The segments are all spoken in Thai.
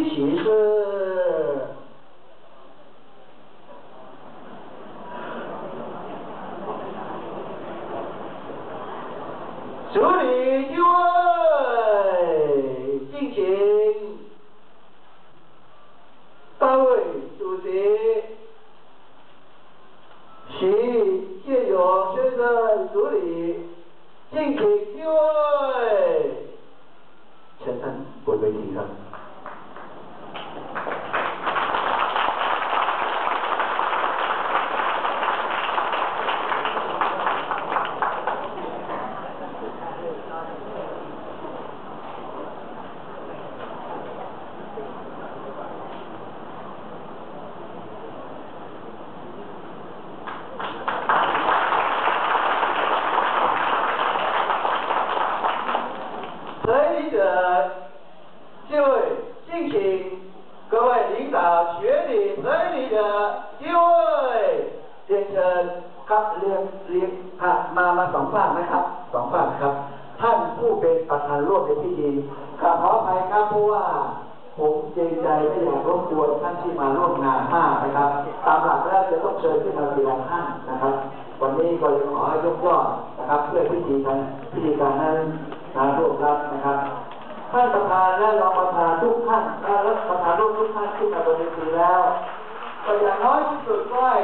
主席是主理就位敬请单位主席席近平先生主理敬请就位先生我们一起 ครับเรียนเรียนครับมามาสองฝั่งนะครับสองฝั่งครับ ท่านผู้เป็นประธานร่วมในพิธีขอขออภัยครับเพราะว่าผมเกรงใจไม่อยากรบกวนท่านที่มาร่วมงานมากนะครับ ตามหลักแล้วจะต้องเชิญขึ้นมาทีละท่านนะครับ วันนี้ก็เลยขอให้ยกย่อนะครับ เพื่อพิธีการพิธีการนั้นการร่วมรับนะครับท่านประธานและรองประธานทุกท่านและรัฐประธานร่วมทุกท่านขึ้นมาบนเวทีแล้วก็อย่างน้อยที่สุดก็ให้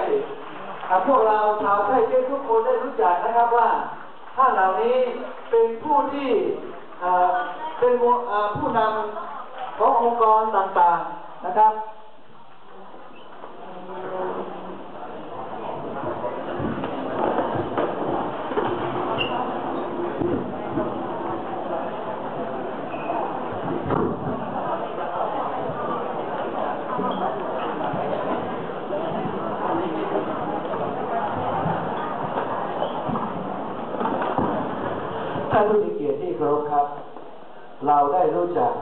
พวกเราชาวไทยเก๊ทุกคนได้รู้จักนะครับว่าท่านเหล่านี้เป็นผู้ที่เป็นผู้นำขององค์กรต่างๆนะครับ เราได้รู้จัก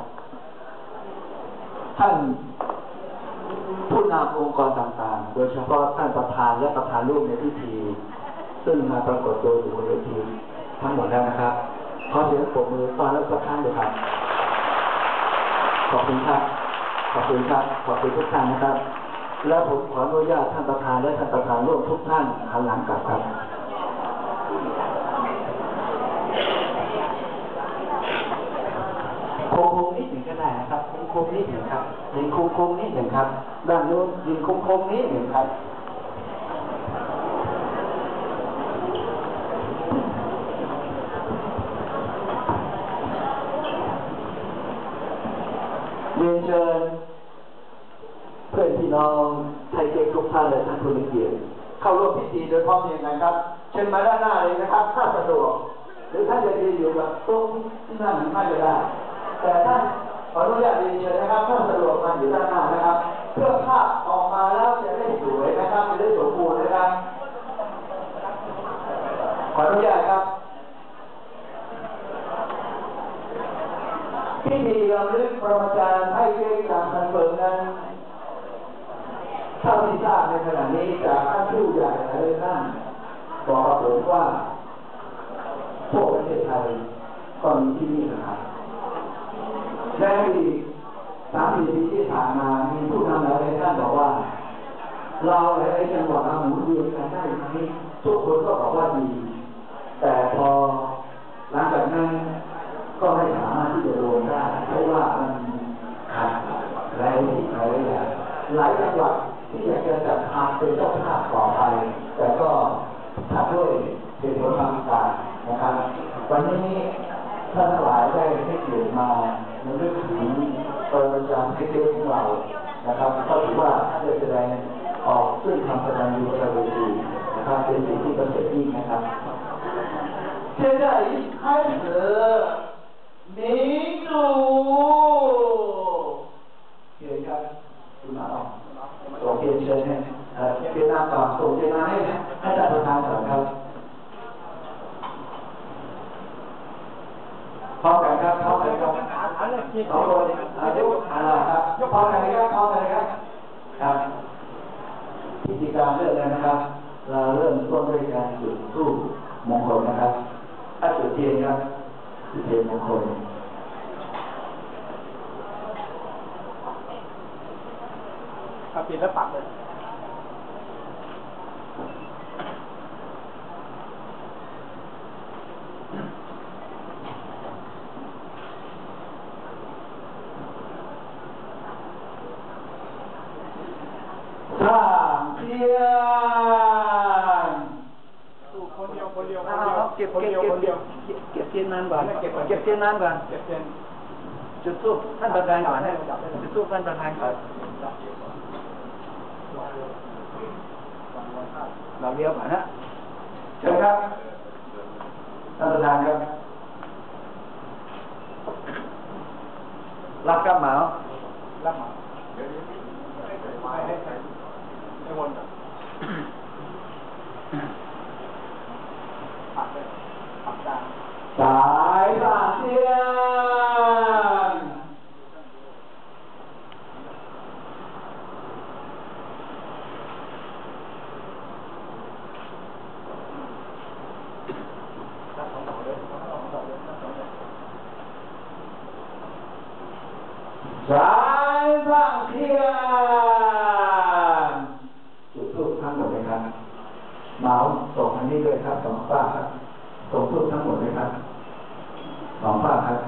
ท่านผู้นำองค์กรต่างๆ โดยเฉพาะท่านประธานและประธานร่วมในพิธี ซึ่งมาปรากฏตัวอยู่บนเวทีทั้งหมดแล้วนะครับ ขอเสียงปรบมือตอนรับสักครั้งเลยครับ ขอบคุณครับ ขอบคุณครับ ขอบคุณทุกท่านนะครับ แล้วผมขออนุญาตท่านประธานและท่านประธานร่วมทุกท่านหันหลังกลับครับ โค้งๆ นิดหนึ่งก็ได้นะครับโค้งๆนิดหนึ่งครับยิงโค้งๆนิดหนึ่งครับ ด้านโน้นยิงโค้งๆนิดหนึ่งครับเรียนเชิญเพื่อนพี่น้องไทยเก๊กทุกท่านและท่านผู้มีเกียรติเข้าร่วมพิธีโดยพร้อมเพรียงกันครับ เชิญมาด้านหน้าเลยนะครับถ้าสะดวกหรือท่านจะยืนอยู่กับโต๊ะที่นั่งหรือไม่ก็ได้แต่ท่าน ขออนุญาตเรียนเชิญนะครับถ้าสะดวกมาอยู่ด้านหน้านะครับ เพื่อภาพออกมาแล้วจะได้สวยนะครับจะได้สมบูรณ์นะครับ ขออนุญาตครับพิธีรำลึกประมาจารย์ให้เก่งจากพันเฟิงนั้นเท่าที่ทราบในขณะนี้จากท่านผู้ใหญ่หลายท่านบอกกับผมว่าพวกประเทศไทยก็มีที่นี่นะครับ และอีกสามสี่ปีที่ผ่านมามีผู้นำหลายท่านบอกว่า เราหลายจังหวัดเราหมุนเวียนกันได้ไหมทุกคนก็บอกว่าดี แต่พอ ล็กๆของเรานะครับก็ถือว่าท่านได้แสดงออกซึ่งคำแสดงอยู่บนเวทีนะครับเป็นสิ่งที่ประเสริฐยิ่งนะครับ 现在一开始，民主。เชิญครับคุณหมอส่งเพียนเชิญให้เอ่อเพียนนามก่อนส่งเพียนนามให้ให้ท่านประธานก่อนครับ สองคนอายุอ่าครับยกพร้อมกันเลยครับพร้อมกันเลยครับครับพิธีการเริ่มเลยนะครับ เราเริ่มต้นด้วยการจุดธูปมงคลนะครับถ้าจุดเทียนครับจุดเทียนมงคล ถ้าผิดแล้วปรับเลย 上天。สู้คนเดียวคนเดียวคนเอาเดียวเอาเก็บคนเก็บเดียวเก็บคนเดียวเก็บเก็บเทียนน้ำก่อนเก็บก่อนเก็บเทียนน้ำก่อนเก็บเทียนจุดทูบท่านประธานก่อนให้จุดทูบท่านประธานก่อนเราเลี้ยวก่อนนะเชิญครับท่านประธานครับรับกระเหมารับมาเดี๋ยวนี้ให้ให้ให้ให้วนก่อนปักเลยปักกลาง สายสามเทียนสายสามเทียนจุดทูบทั้งหมดเลยครับเมาส่งอันนี้ด้วยครับสองฝ้าครับส่งทูบทั้งหมดเลยครับ สองฝ้าครับ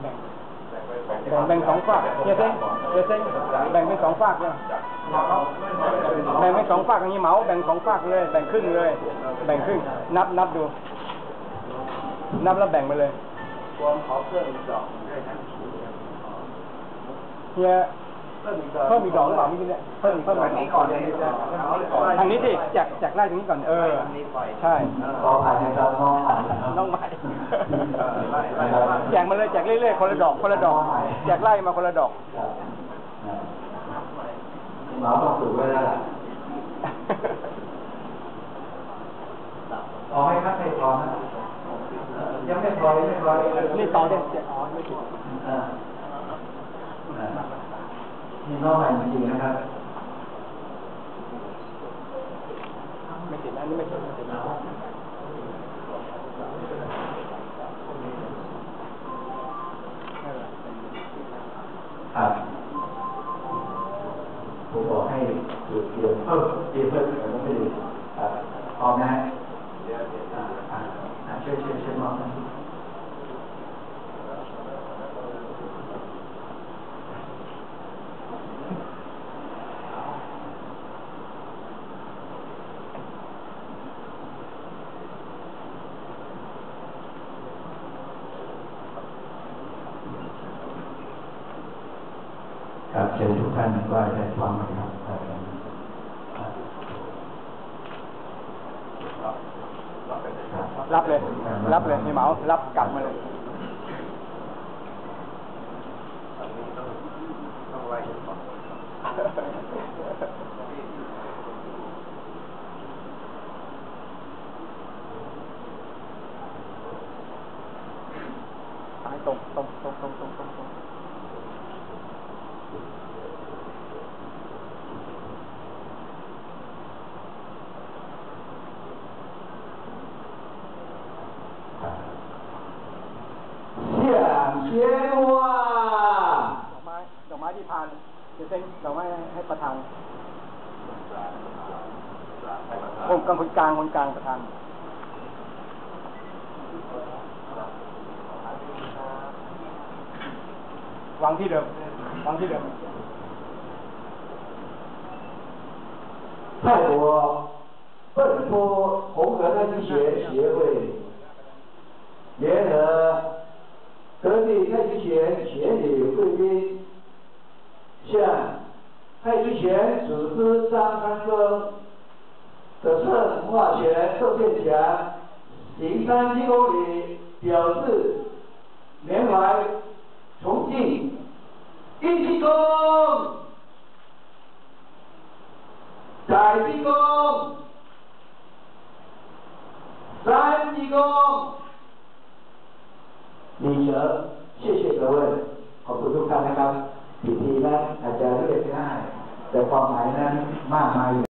แบ่งแบ่งแบ่งสอง ฝากเฮียเซ้งเฮียเซ้งแบ่งเป็นสองฝากเลยแบ่งเป็นสองฝากอย่างนี้เหมา แบ่งสองฝากเลย แบ่งครึ่งเลย แบ่งครึ่ง นับนับดู นับแล้วแบ่งไปเลยรวมขอเพิ่มอีกดอกด้วยนะเฮียเพิ่มอีกดอกเพิ่มอีกดอกหรือเปล่าเมื่อกี้เนี่ยเพิ่มเพิ่มอันนี้ก่อนเลยนะเอาเลยก่อนทางนี้สิแจกแจกไล่ตรงนี้ก่อน เออใช่ แจกมาเลยแจกเรื่อยๆคนละดอกคนละดอกแจกไล่มาคนละดอกหมาต้องฝึกไว้แล้วล่ะพอไหมครับไม่พอนะเอ่อยังไม่พอยังไม่พอนี่ต่อได้แจกอ๋อไม่ผิดอ่าอ่านี่น้องใหม่จริงนะครับไม่ติดนะอันนี้ไม่ติดไม่ติ ครับผมบอกให้จุดเดียวเพิ่มเดียวเพิ่มแต่ก็ไม่ดีครับพร้อมนะฮะอ่าอ่าอ่าช่วยช่วยช่วยมองนะครับเชิญ ท่านก็ได้พร้อมกันครับครับรับเลย รับเลยมีเหมา รับกลับมาเลย คนกลางคนกลางคนกลางประธาน วางที่เดิม วางที่เดิม 泰国奔波红河太极拳协会联合各地太极拳协理贵宾，向太极拳祖师张三丰 的圣化拳受剑强行三七公里表示 缅怀重庆一鞠躬，再鞠躬，三鞠躬。ดีเยอะเชื่อเชื่อเลยขอบคุณทุกท่านนะครับพิธีนั้นอาจจะเรียบง่าย แต่ความหมายนั้นมากมาย